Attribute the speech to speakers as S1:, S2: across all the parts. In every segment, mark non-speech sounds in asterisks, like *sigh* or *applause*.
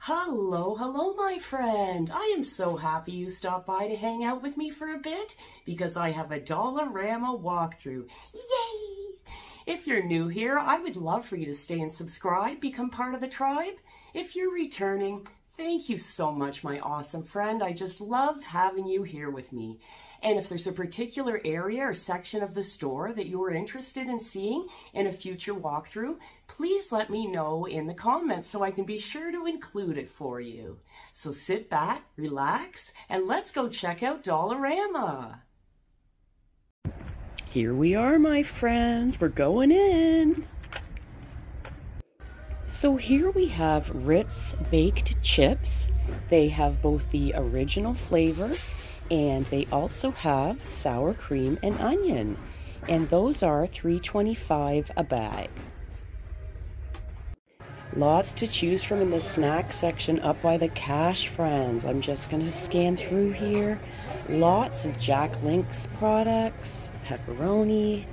S1: Hello, hello, my friend. I am so happy you stopped by to hang out with me for a bit because I have a Dollarama walkthrough. Yay! If you're new here, I would love for you to stay and subscribe, become part of the tribe. If you're returning, thank you so much, my awesome friend. I just love having you here with me. And if there's a particular area or section of the store that you are interested in seeing in a future walkthrough, please let me know in the comments so I can be sure to include it for you. So sit back, relax, and let's go check out Dollarama. Here we are, my friends. We're going in. So here we have Ritz baked chips. They have both the original flavor and they also have sour cream and onion. And those are $3.25 a bag. Lots to choose from in the snack section up by the cash, friends. I'm just going to scan through here. Lots of Jack Link's products, pepperoni.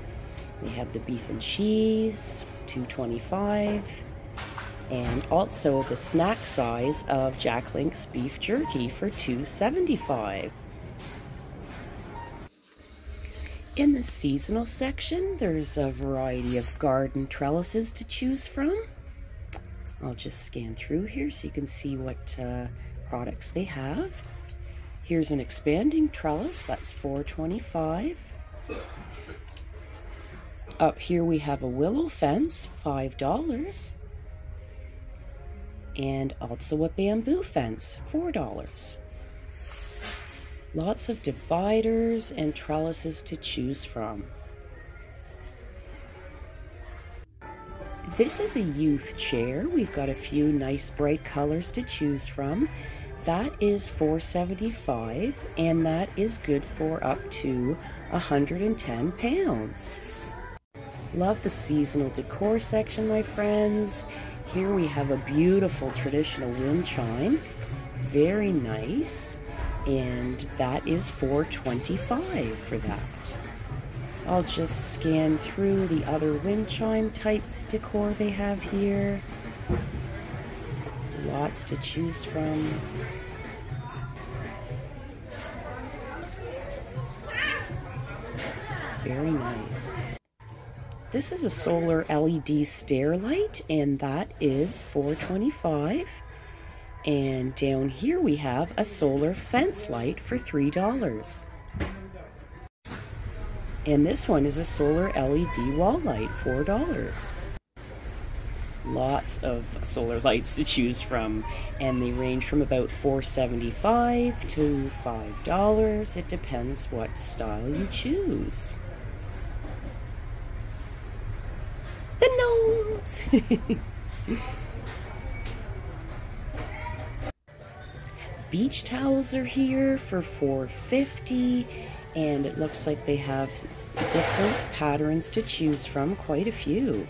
S1: We have the beef and cheese, 2.25, and also the snack size of Jack Link's beef jerky for 2.75. In the seasonal section, there's a variety of garden trellises to choose from. I'll just scan through here so you can see what uh, products they have. Here's an expanding trellis, that's 425. Up here we have a willow fence, $5. And also a bamboo fence, $4. Lots of dividers and trellises to choose from. This is a youth chair. We've got a few nice bright colors to choose from. That is 475 and that is good for up to 110 pounds. Love the seasonal decor section, my friends. Here we have a beautiful traditional wind chime. Very nice and that is 425 for that. I'll just scan through the other wind chime type decor they have here. Lots to choose from. Very nice. This is a solar LED stair light and that is 425 and down here we have a solar fence light for $3. And this one is a solar LED wall light, $4. Lots of solar lights to choose from, and they range from about $4.75 to $5. It depends what style you choose. The gnomes! *laughs* beach towels are here for 450 and it looks like they have different patterns to choose from, quite a few.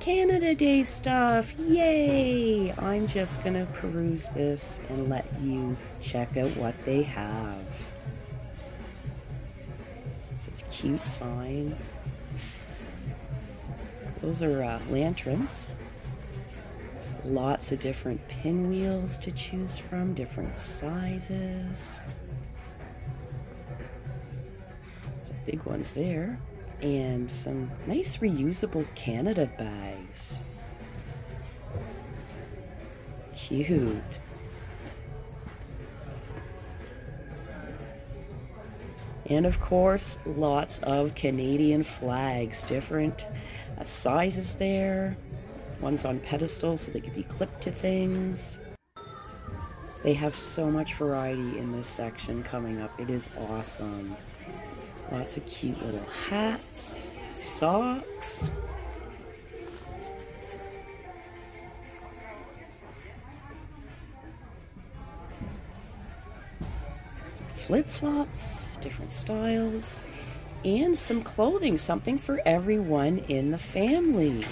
S1: Canada Day stuff, yay! I'm just gonna peruse this and let you check out what they have. These cute signs. Those are uh, lanterns. Lots of different pinwheels to choose from, different sizes. Some big ones there. And some nice reusable Canada bags. Cute. And of course, lots of Canadian flags, different uh, sizes there. One's on pedestals so they could be clipped to things. They have so much variety in this section coming up. It is awesome. Lots of cute little hats, socks. Flip-flops, different styles, and some clothing, something for everyone in the family.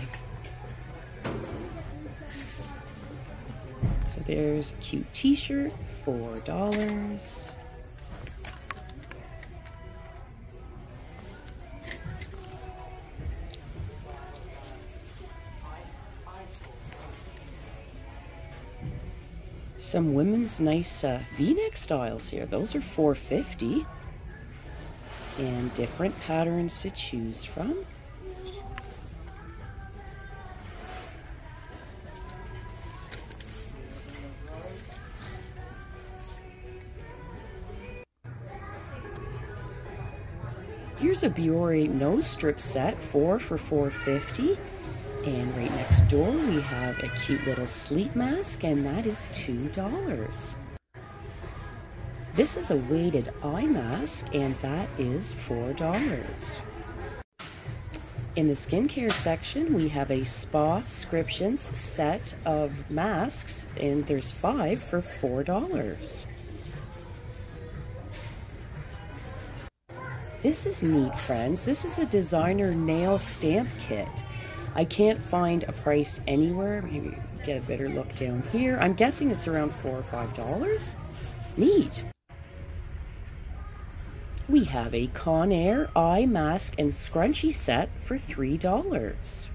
S1: There's cute t-shirt, $4. Some women's nice uh, v-neck styles here. Those are 450 and different patterns to choose from. Here's a Biore nose strip set, four for 450. And right next door we have a cute little sleep mask and that is $2. This is a weighted eye mask and that is $4. In the skincare section, we have a Spa Scriptions set of masks, and there's five for $4. This is neat, friends. This is a designer nail stamp kit. I can't find a price anywhere. Maybe get a better look down here. I'm guessing it's around four or five dollars. Neat. We have a Conair eye mask and scrunchie set for $3.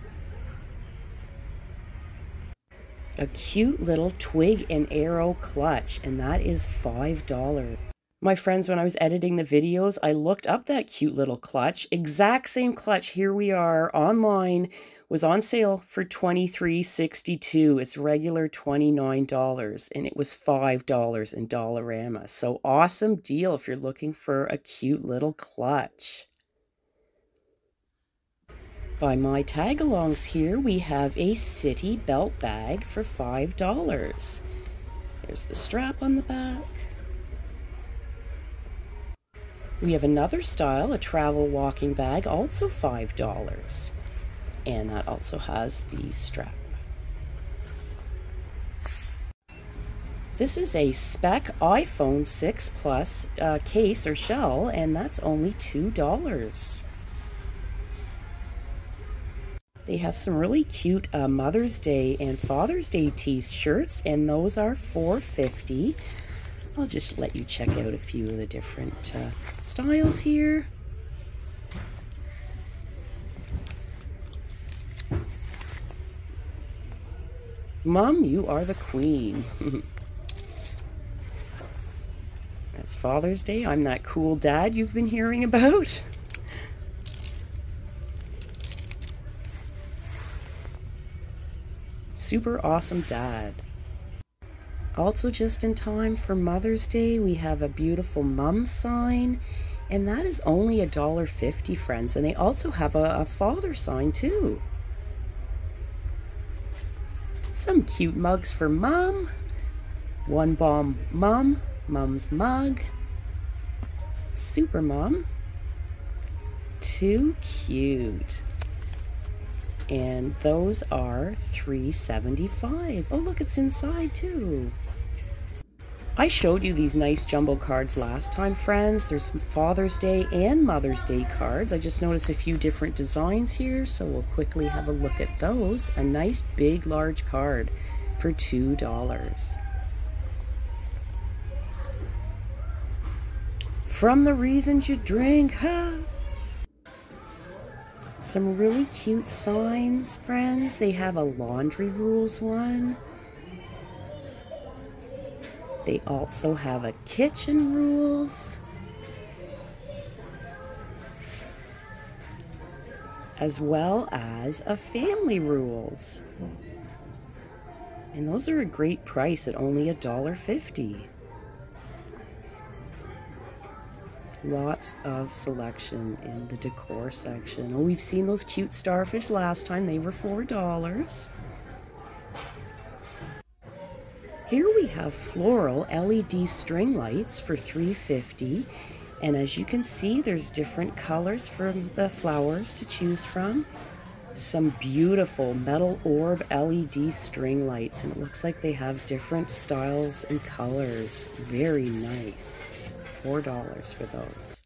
S1: A cute little twig and arrow clutch, and that is $5. My friends, when I was editing the videos, I looked up that cute little clutch. Exact same clutch. Here we are online. Was on sale for $23.62. It's regular $29 and it was $5 in Dollarama. So awesome deal if you're looking for a cute little clutch. By my tagalongs here, we have a city belt bag for $5. There's the strap on the back. We have another style, a travel walking bag, also $5. And that also has the strap. This is a Speck iPhone 6 Plus uh, case or shell, and that's only $2. They have some really cute uh, Mother's Day and Father's Day t-shirts, and those are $4.50. I'll just let you check out a few of the different uh, styles here. Mom, you are the queen. *laughs* That's Father's Day. I'm that cool dad you've been hearing about. *laughs* Super awesome dad. Also, just in time for Mother's Day, we have a beautiful mum sign, and that is only a dollar fifty, friends. And they also have a, a father sign too. Some cute mugs for mum. One bomb mum, mum's mug. Super mom. Too cute. And those are 375. Oh, look, it's inside too. I showed you these nice jumbo cards last time, friends. There's Father's Day and Mother's Day cards. I just noticed a few different designs here, so we'll quickly have a look at those. A nice big large card for $2. From the reasons you drink, huh? Some really cute signs, friends. They have a laundry rules one. They also have a kitchen rules. As well as a family rules. And those are a great price at only a dollar fifty. Lots of selection in the decor section. Oh, we've seen those cute starfish last time. They were $4. Here we have floral LED string lights for 350 and as you can see there's different colors from the flowers to choose from. Some beautiful metal orb LED string lights and it looks like they have different styles and colors. Very nice. $4 for those.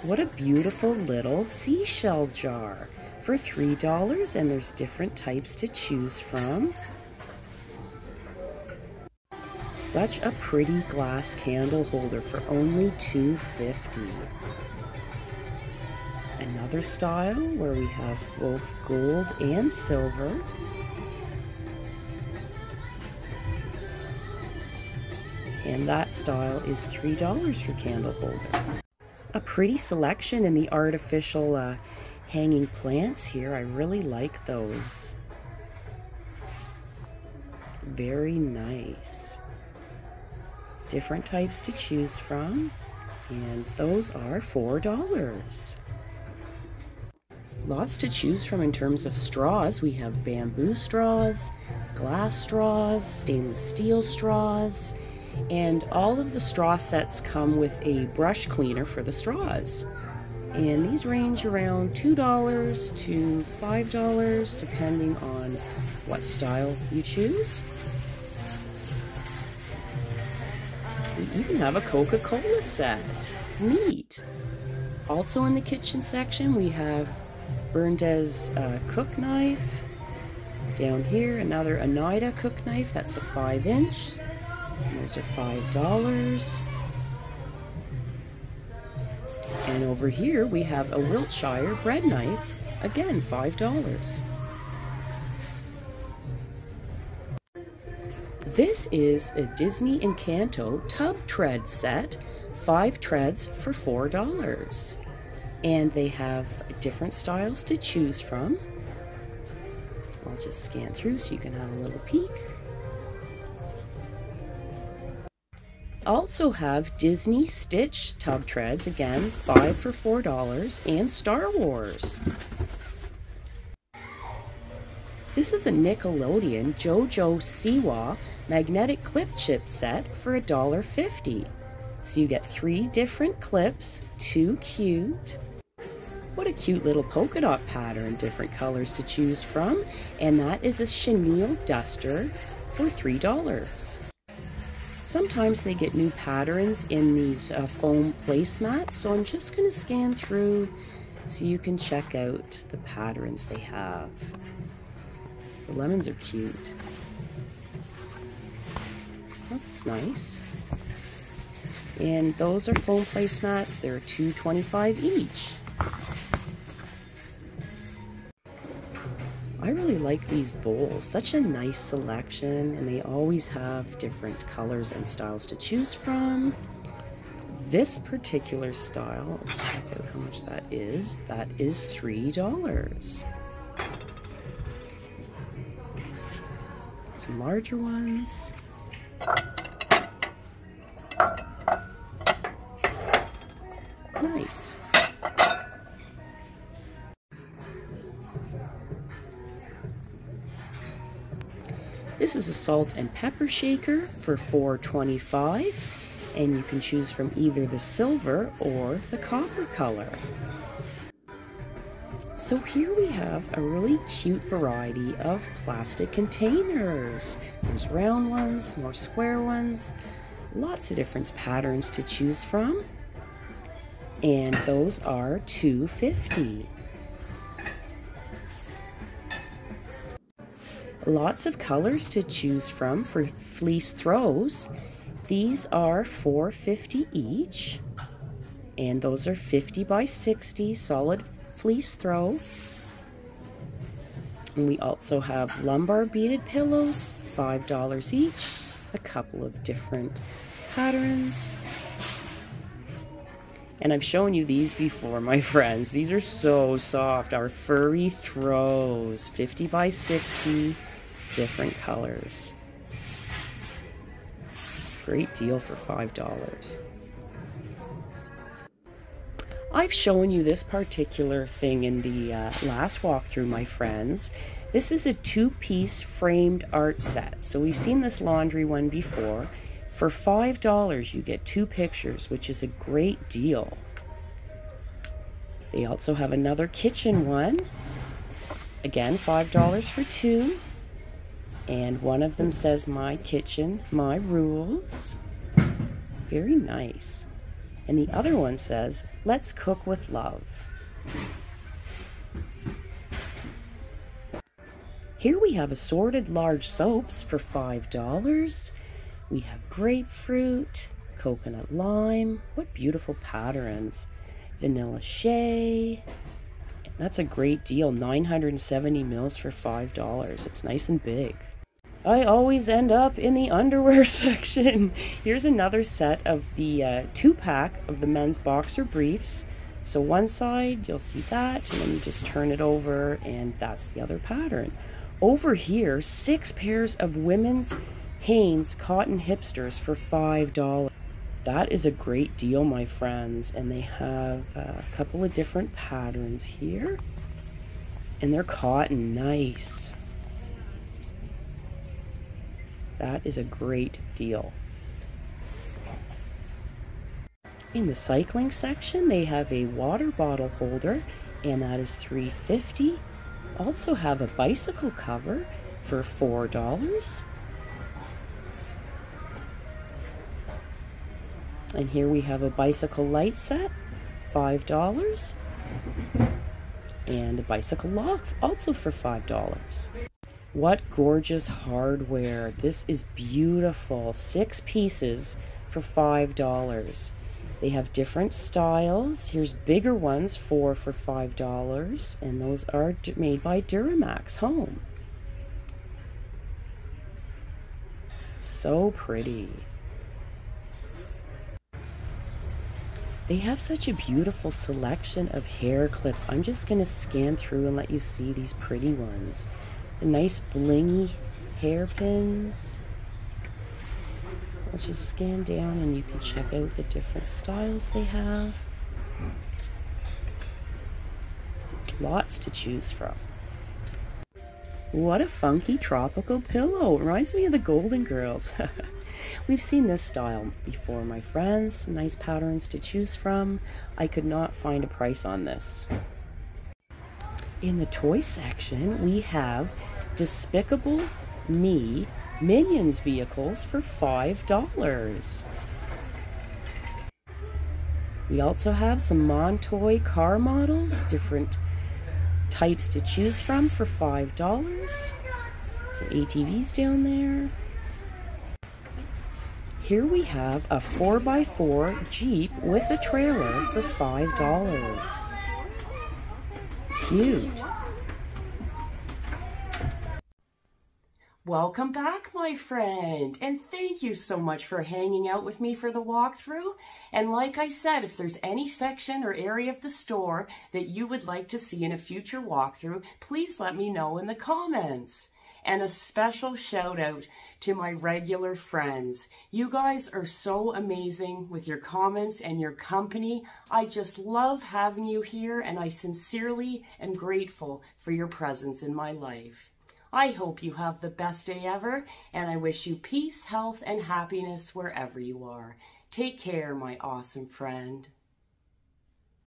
S1: What a beautiful little seashell jar for $3 and there's different types to choose from. Such a pretty glass candle holder for only $2.50. Another style where we have both gold and silver. And that style is $3 for candle holder. A pretty selection in the artificial uh, hanging plants here. I really like those. Very nice. Different types to choose from. And those are $4. Lots to choose from in terms of straws. We have bamboo straws, glass straws, stainless steel straws, and all of the straw sets come with a brush cleaner for the straws. And these range around $2 to $5 depending on what style you choose. We even have a Coca-Cola set. Neat. Also in the kitchen section, we have Berndes uh, cook knife. Down here, another Oneida cook knife. That's a 5 inch. Those are $5. And over here, we have a Wiltshire bread knife. Again, $5. This is a Disney Encanto tub tread set, five treads for $4. And they have different styles to choose from. I'll just scan through so you can have a little peek. Also have Disney Stitch tub treads, again, five for $4, and Star Wars. This is a Nickelodeon JoJo Siwa magnetic clip chip set for $1.50. So you get three different clips, too cute. What a cute little polka dot pattern, different colors to choose from. And that is a chenille duster for $3. Sometimes they get new patterns in these uh, foam placemats, so I'm just going to scan through so you can check out the patterns they have. The lemons are cute. Oh, that's nice. And those are foam placemats. They're $2.25 each. I really like these bowls. Such a nice selection, and they always have different colors and styles to choose from. This particular style, let's check out how much that is. That is $3. Some larger ones. Nice. This is a salt and pepper shaker for $4.25 and you can choose from either the silver or the copper color. So here we have a really cute variety of plastic containers. There's round ones, more square ones, lots of different patterns to choose from. And those are 250. Lots of colors to choose from for fleece throws. These are 450 each. And those are 50 by 60 solid fleece throw. And we also have lumbar beaded pillows, $5 each, a couple of different patterns. And I've shown you these before, my *laughs* friends. These are so soft. Our furry throws, 50 by 60, different colors. Great deal for $5. I've shown you this particular thing in the uh, last walkthrough, my friends. This is a two-piece framed art set. So we've seen this laundry one before. For $5, you get two pictures, which is a great deal. They also have another kitchen one. Again, $5 for two. And one of them says, My kitchen, my rules. Very nice. And the other one says, Let's cook with love. Here we have assorted large soaps for $5. We have grapefruit, coconut lime. What beautiful patterns. Vanilla shea. That's a great deal. 970 mils for $5. It's nice and big. I always end up in the underwear *laughs* section. Here's another set of the uh, two pack of the men's boxer briefs. So one side, you'll see that, and then you just turn it over, and that's the other pattern. Over here, six pairs of women's Hanes cotton hipsters for $5. That is a great deal, my friends. And they have a couple of different patterns here. And they're cotton, nice. That is a great deal. In the cycling section, they have a water bottle holder, and that is $3.50. Also have a bicycle cover for $4. And here we have a bicycle light set, $5. And a bicycle lock, also for $5. What gorgeous hardware. This is beautiful. Six pieces for $5. They have different styles. Here's bigger ones, four for $5. And those are made by Duramax Home. So pretty. They have such a beautiful selection of hair clips. I'm just going to scan through and let you see these pretty ones the nice blingy hairpins. I'll just scan down and you can check out the different styles they have. Lots to choose from. What a funky tropical pillow. Reminds me of the Golden Girls. *laughs* We've seen this style before, my friends. Nice patterns to choose from. I could not find a price on this. In the toy section, we have Despicable Me Minions vehicles for $5. We also have some Montoy car models, different types to choose from for $5. Some ATVs down there. Here we have a 4x4 Jeep with a trailer for $5. Cute. Welcome back, my friend, and thank you so much for hanging out with me for the walkthrough. And like I said, if there's any section or area of the store that you would like to see in a future walkthrough, please let me know in the comments. And a special shout out to my regular friends. You guys are so amazing with your comments and your company. I just love having you here and I sincerely am grateful for your presence in my life. I hope you have the best day ever, and I wish you peace, health, and happiness wherever you are. Take care, my awesome friend.